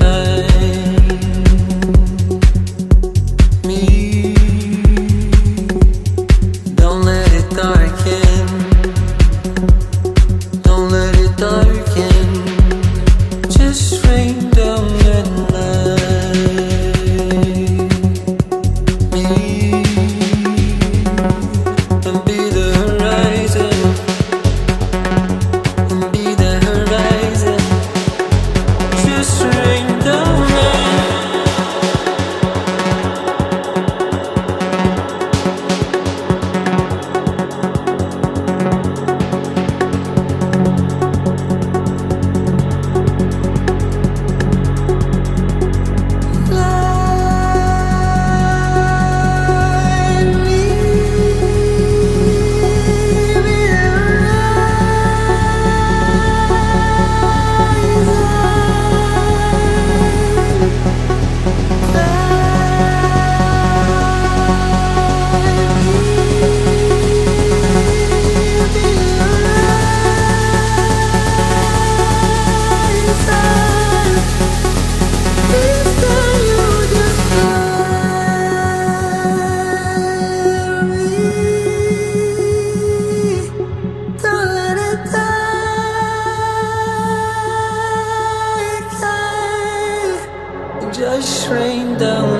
just train down